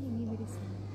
しい身振りさん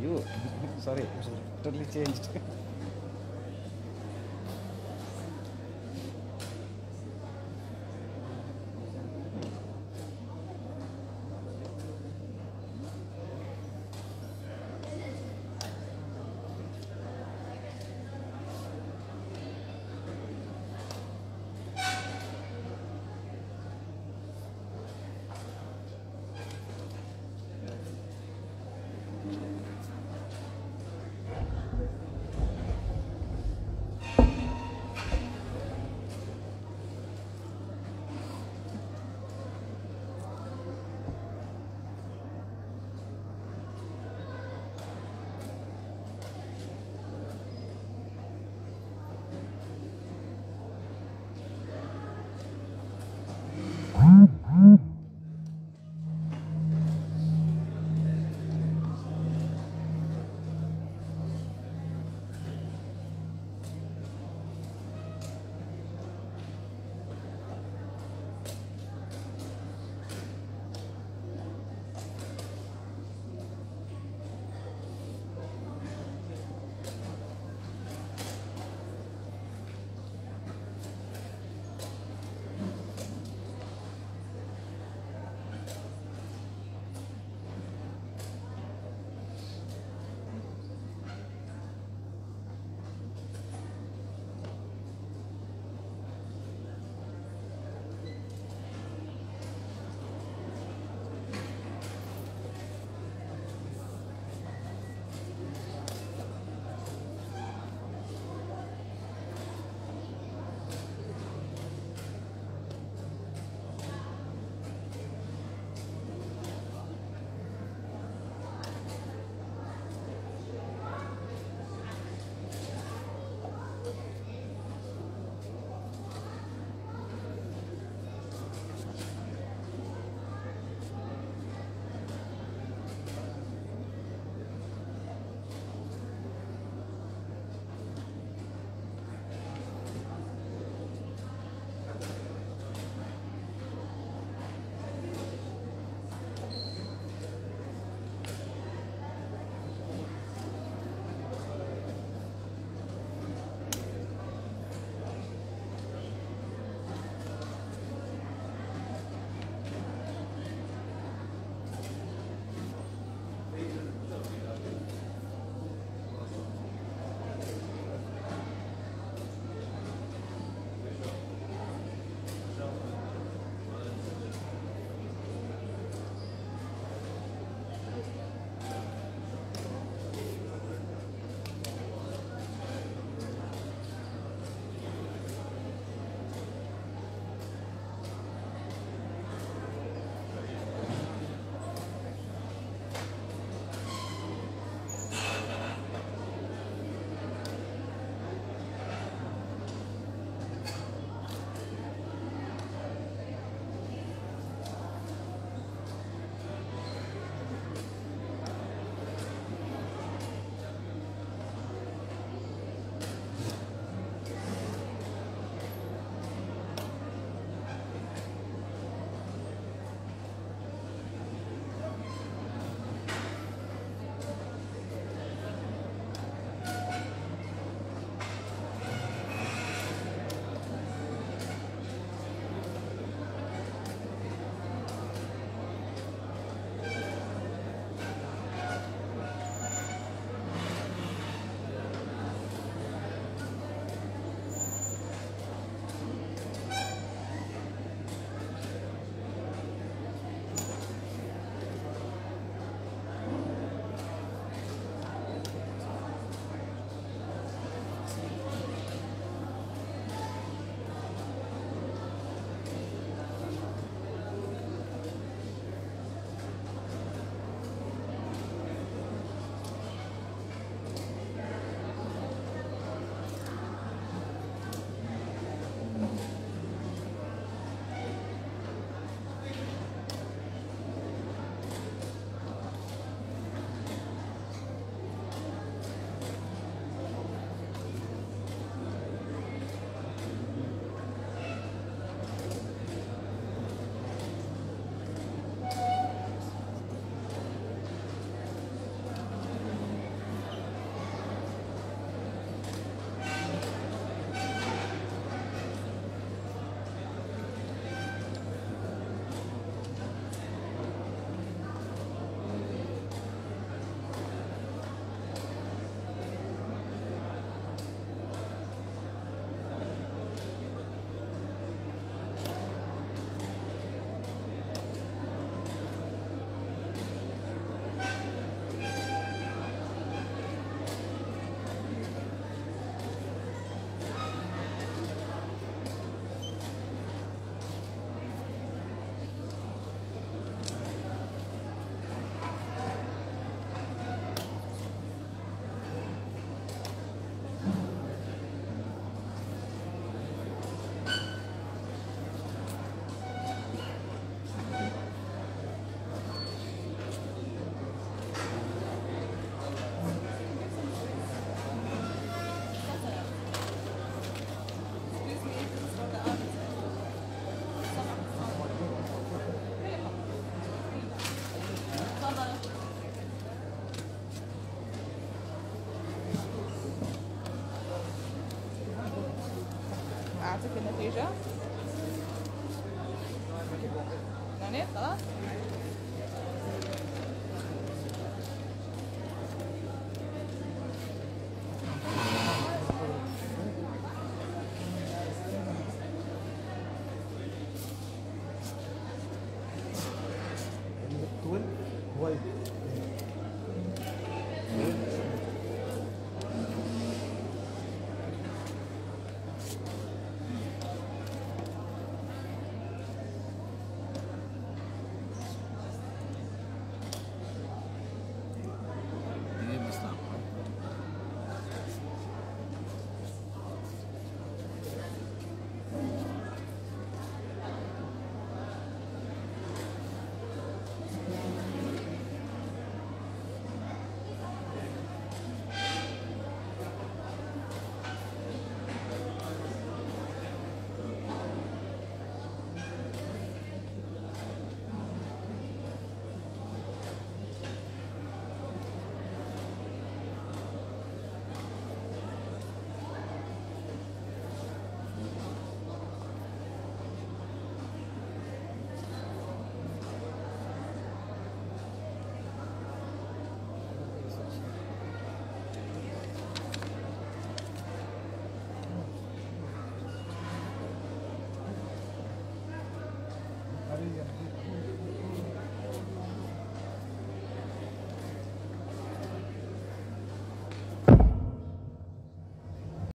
यो sorry totally change 있습니다.